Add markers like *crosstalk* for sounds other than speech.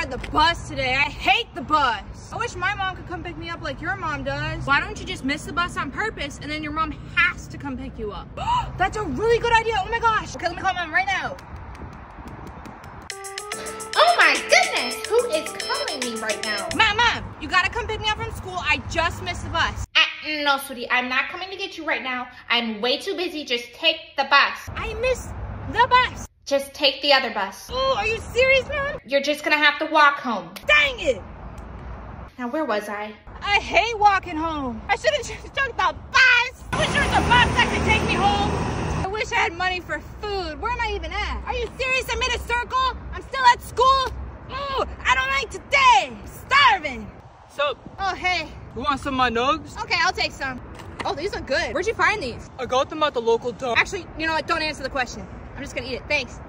ride the bus today. I hate the bus. I wish my mom could come pick me up like your mom does. Why don't you just miss the bus on purpose and then your mom has to come pick you up? *gasps* That's a really good idea. Oh my gosh. Okay, let me call mom right now. Oh my goodness, who is calling me right now? Mom, mom, you gotta come pick me up from school. I just missed the bus. Uh, no, sweetie, I'm not coming to get you right now. I'm way too busy. Just take the bus. I missed the bus. Just take the other bus. Oh, are you serious, mom? You're just gonna have to walk home. Dang it. Now, where was I? I hate walking home. I should have just took the bus. I wish there was a bus that could take me home. I wish I had money for food. Where am I even at? Are you serious? I made a circle. I'm still at school. Oh, I don't like today. I'm starving. So. Oh, hey. You want some of my nugs? Okay, I'll take some. Oh, these are good. Where'd you find these? I got them at the local dump. Actually, you know what? Don't answer the question. I'm just gonna eat it. Thanks.